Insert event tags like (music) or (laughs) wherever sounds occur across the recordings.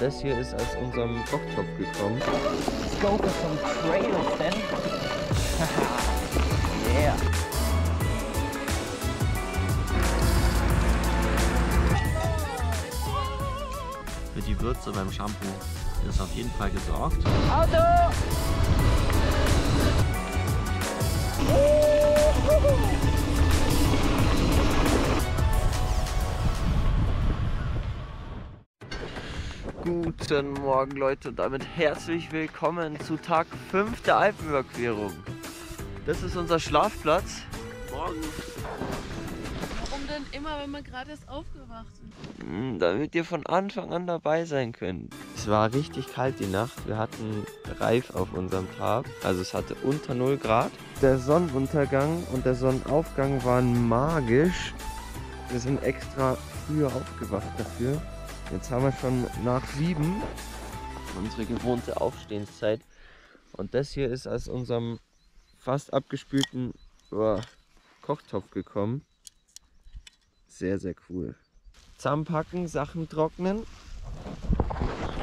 das hier ist aus unserem Kochtopf gekommen. For some trails then. (laughs) yeah. Für die Würze beim Shampoo ist auf jeden Fall gesorgt. Auto! Guten Morgen Leute und damit herzlich willkommen zu Tag 5 der Alpenüberquerung. Das ist unser Schlafplatz. Morgen, Warum denn immer, wenn man gerade erst aufgewacht ist? mm, damit ihr von Anfang an dabei sein könnt. Es war richtig kalt die Nacht. Wir hatten Reif auf unserem Tag. Also es hatte unter 0 Grad. Der Sonnenuntergang und der Sonnenaufgang waren magisch. Wir sind extra früher aufgewacht dafür. Jetzt haben wir schon nach sieben unsere gewohnte Aufstehenszeit. Und das hier ist aus unserem fast abgespülten oh, Kochtopf gekommen. Sehr, sehr cool. Zusammenpacken, Sachen trocknen.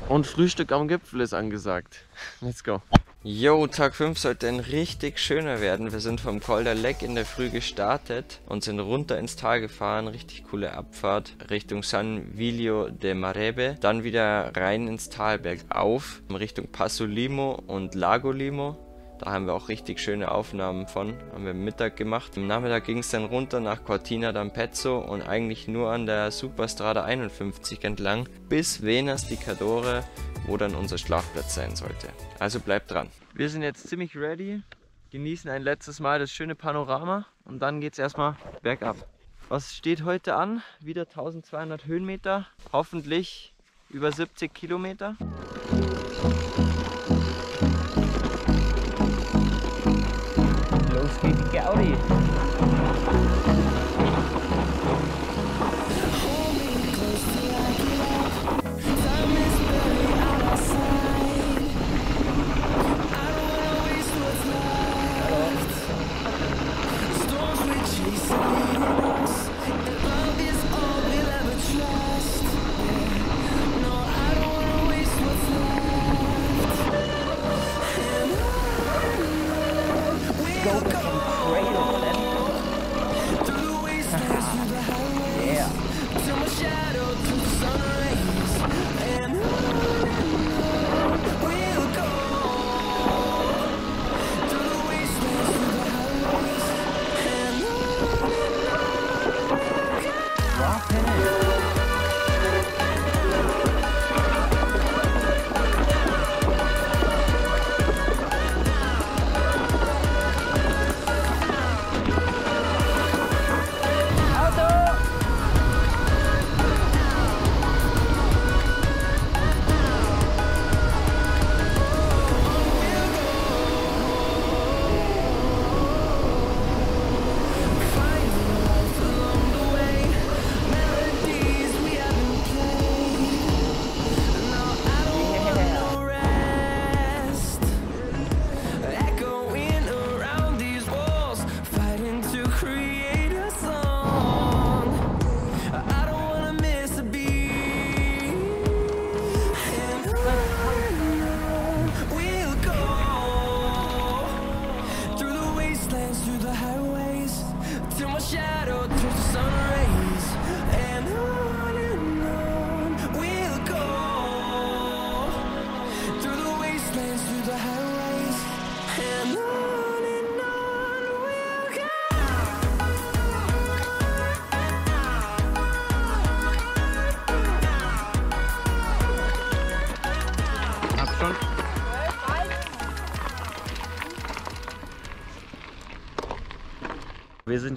Und Frühstück am Gipfel ist angesagt. (laughs) Let's go. Jo, Tag 5 sollte ein richtig schöner werden. Wir sind vom Col der Leck in der Früh gestartet und sind runter ins Tal gefahren. Richtig coole Abfahrt Richtung San Vilio de Marebe. Dann wieder rein ins Tal bergauf Richtung Passo Limo und Lago Limo. Da haben wir auch richtig schöne Aufnahmen von. Haben wir Mittag gemacht. Am Nachmittag ging es dann runter nach Cortina d'Ampezzo und eigentlich nur an der Superstrada 51 entlang bis Venas di Cadore, wo dann unser Schlafplatz sein sollte. Also bleibt dran. Wir sind jetzt ziemlich ready, genießen ein letztes Mal das schöne Panorama und dann geht es erstmal bergab. Was steht heute an? Wieder 1200 Höhenmeter, hoffentlich über 70 Kilometer. Los geht die Gaudi. Walking in.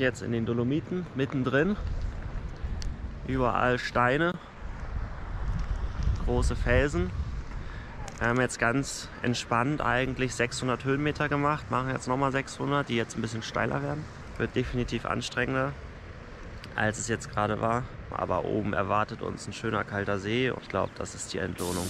Jetzt in den Dolomiten, mittendrin. Überall Steine, große Felsen. Wir haben jetzt ganz entspannt eigentlich 600 Höhenmeter gemacht, machen jetzt nochmal 600, die jetzt ein bisschen steiler werden. Wird definitiv anstrengender, als es jetzt gerade war. Aber oben erwartet uns ein schöner kalter See und ich glaube, das ist die Entlohnung.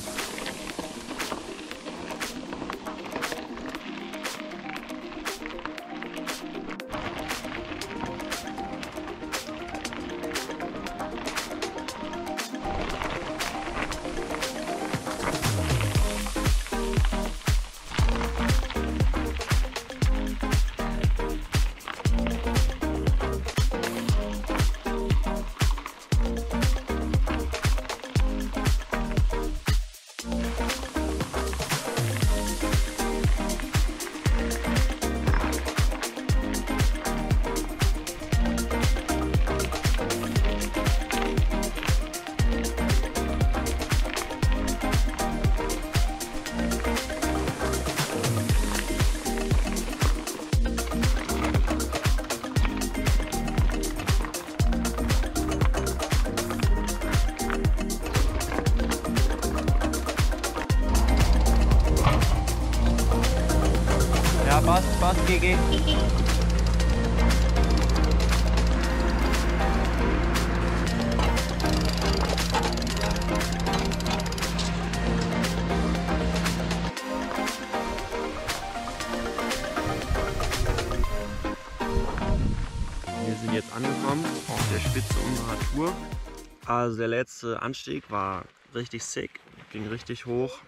Also der letzte Anstieg war richtig sick, ging richtig hoch,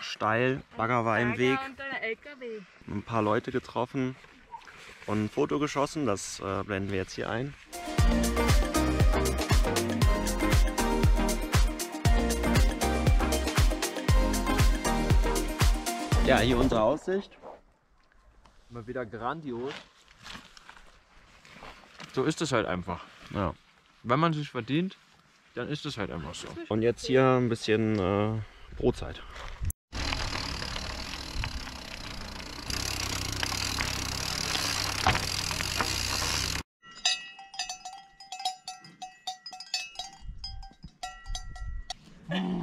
steil, Bagger war im Weg, ein paar Leute getroffen und ein Foto geschossen, das äh, blenden wir jetzt hier ein. Ja, hier unsere Aussicht. Mal wieder grandios. So ist es halt einfach. Ja. Wenn man sich verdient, dann ist es halt einfach so. Und jetzt hier ein bisschen äh, Brotzeit.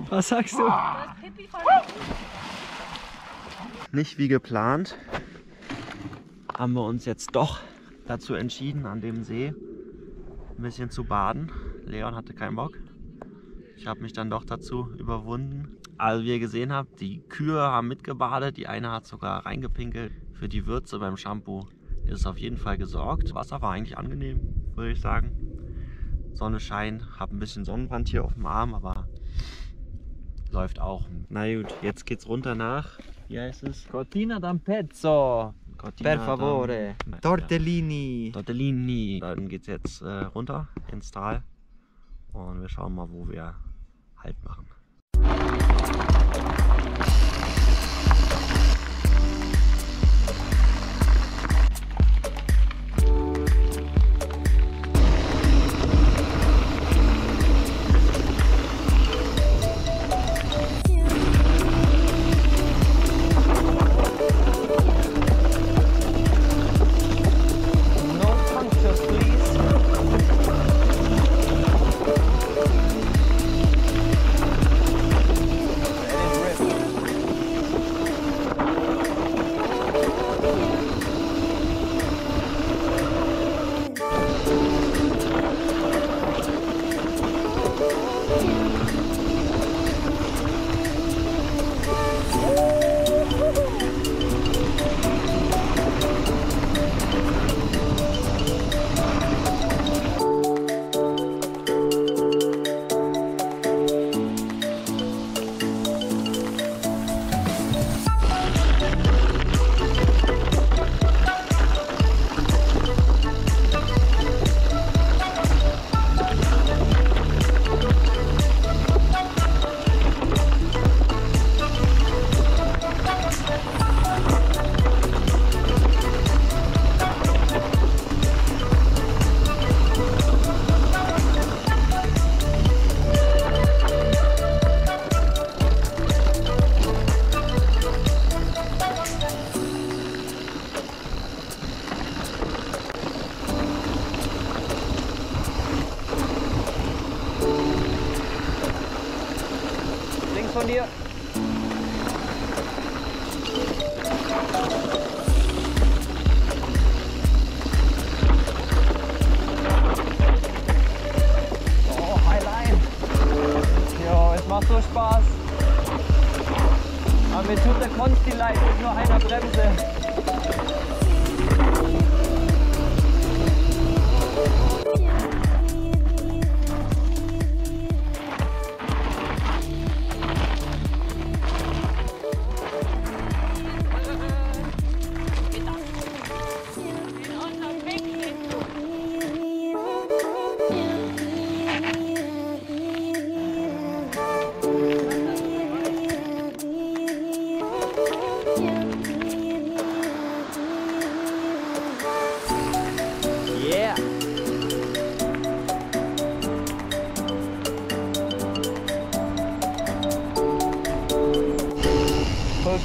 Was sagst du? Nicht wie geplant haben wir uns jetzt doch dazu entschieden, an dem See ein bisschen zu baden. Leon hatte keinen Bock. Ich habe mich dann doch dazu überwunden. Also wie ihr gesehen habt, die Kühe haben mitgebadet. Die eine hat sogar reingepinkelt. Für die Würze beim Shampoo ist auf jeden Fall gesorgt. Wasser war eigentlich angenehm, würde ich sagen. Sonne scheint, habe ein bisschen Sonnenbrand hier auf dem Arm, aber läuft auch. Na gut, jetzt geht's runter nach, wie heißt es? Cortina d'Ampezzo. Per favore. Tortellini. Tortellini. Dann geht's jetzt äh, runter ins Tal und wir schauen mal, wo wir Halt machen. Von dir.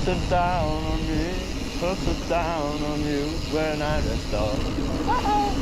Push it down on me, push it down on you when I rest.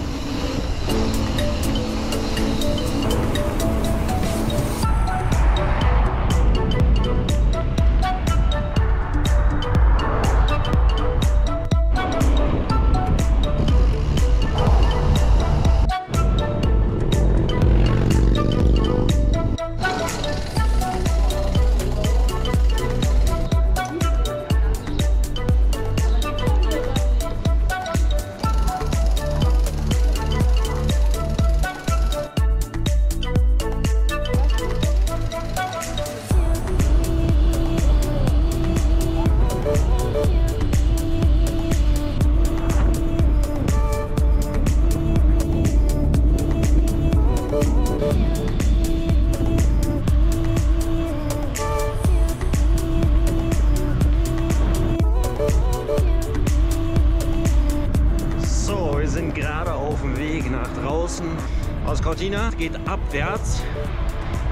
Abwärts.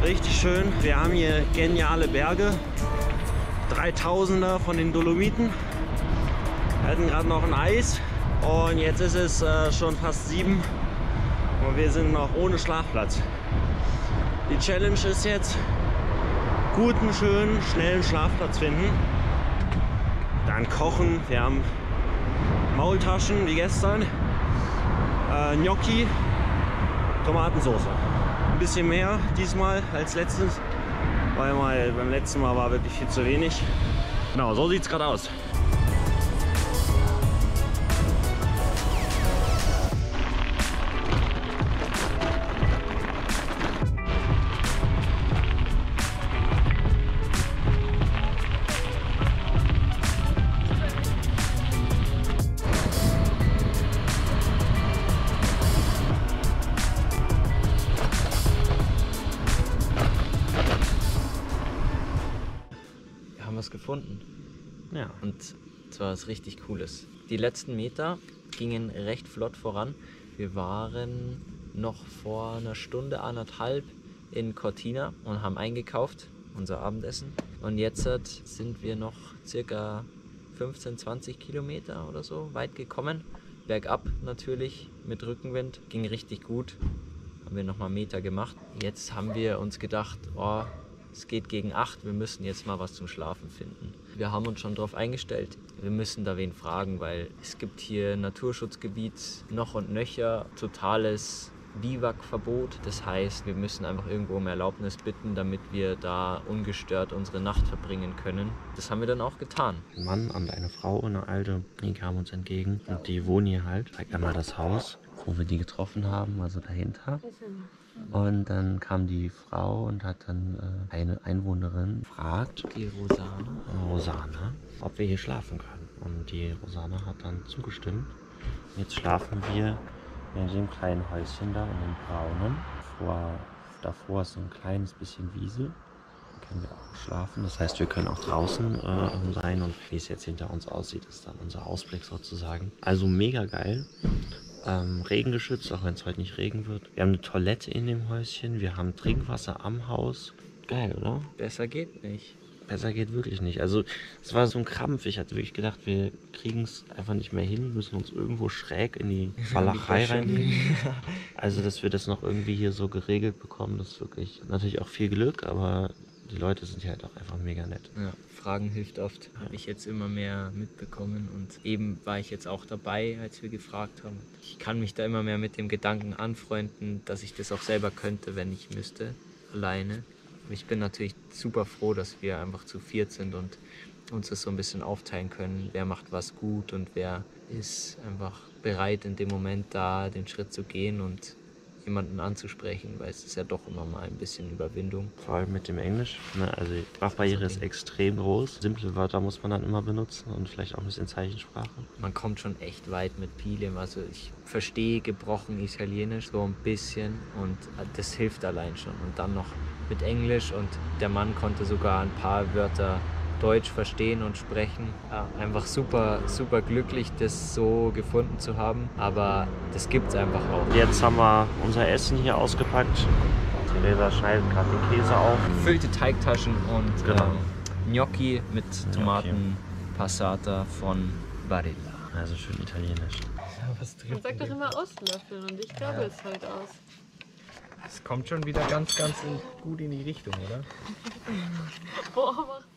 Richtig schön. Wir haben hier geniale Berge. 3000er von den Dolomiten. Wir hatten gerade noch ein Eis und jetzt ist es äh, schon fast sieben und wir sind noch ohne Schlafplatz. Die Challenge ist jetzt guten, schönen, schnellen Schlafplatz finden. Dann kochen. Wir haben Maultaschen wie gestern, äh, Gnocchi, Tomatensauce. Bisschen mehr diesmal als letztes, weil mal beim letzten Mal war wirklich viel zu wenig. Genau, so sieht es gerade aus. Gefunden. Ja. Und zwar was richtig Cooles. Die letzten Meter gingen recht flott voran. Wir waren noch vor einer Stunde, anderthalb in Cortina und haben eingekauft, unser Abendessen. Und jetzt sind wir noch circa 15, 20 Kilometer oder so weit gekommen. Bergab natürlich mit Rückenwind. Ging richtig gut. Haben wir nochmal Meter gemacht. Jetzt haben wir uns gedacht, oh, es geht gegen 8, wir müssen jetzt mal was zum Schlafen finden. Wir haben uns schon darauf eingestellt, wir müssen da wen fragen, weil es gibt hier Naturschutzgebiet noch und nöcher, totales Biwakverbot. Das heißt, wir müssen einfach irgendwo um Erlaubnis bitten, damit wir da ungestört unsere Nacht verbringen können. Das haben wir dann auch getan. Ein Mann und eine Frau, eine alte, die kamen uns entgegen und die wohnen hier halt. Zeig einmal das Haus, wo wir die getroffen haben, also dahinter. Und dann kam die Frau und hat dann äh, eine Einwohnerin gefragt, Die Rosane. Rosana, ob wir hier schlafen können. Und die Rosana hat dann zugestimmt. Jetzt schlafen wir in dem kleinen Häuschen da, in dem braunen. Vor, davor ist so ein kleines bisschen Wiese. Da können wir auch schlafen. Das heißt, wir können auch draußen äh, sein. Und wie es jetzt hinter uns aussieht, ist dann unser Ausblick sozusagen. Also mega geil. Ähm, regengeschützt, auch wenn es heute nicht regen wird. Wir haben eine Toilette in dem Häuschen. Wir haben Trinkwasser am Haus. Geil, oder? Besser geht nicht. Besser geht wirklich nicht. Also es war so ein Krampf. Ich hatte wirklich gedacht, wir kriegen es einfach nicht mehr hin, müssen uns irgendwo schräg in die (laughs) Walachei reinlegen. (laughs) Also dass wir das noch irgendwie hier so geregelt bekommen, das ist wirklich natürlich auch viel Glück, aber die Leute sind halt auch einfach mega nett. Ja, Fragen hilft oft. Habe ich jetzt immer mehr mitbekommen und eben war ich jetzt auch dabei, als wir gefragt haben. Ich kann mich da immer mehr mit dem Gedanken anfreunden, dass ich das auch selber könnte, wenn ich müsste, alleine. Ich bin natürlich super froh, dass wir einfach zu viert sind und uns das so ein bisschen aufteilen können. Wer macht was gut und wer ist einfach bereit, in dem Moment da den Schritt zu gehen und jemanden anzusprechen, weil es ist ja doch immer mal ein bisschen Überwindung. Vor allem mit dem Englisch. Ne? Also die Sprachbarriere ist extrem groß. Simple Wörter muss man dann immer benutzen und vielleicht auch ein bisschen Zeichensprache. man kommt schon echt weit mit Pilem. Also ich verstehe gebrochen Italienisch so ein bisschen und das hilft allein schon. Und dann noch mit Englisch und der Mann konnte sogar ein paar Wörter Deutsch verstehen und sprechen. Ja, einfach super, super glücklich, das so gefunden zu haben. Aber das gibt's einfach auch. Jetzt haben wir unser Essen hier ausgepackt. Theresa schneidet gerade den Käse auf. Gefüllte Teigtaschen und Genau. ähm, Gnocchi mit Tomaten Passata von Barilla. Also schön italienisch. Man sagt doch immer auslöffeln und ich gabel es halt aus. Es kommt schon wieder ganz, ganz in, gut in die Richtung, oder? (laughs) Boah, macht